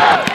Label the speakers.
Speaker 1: Yeah!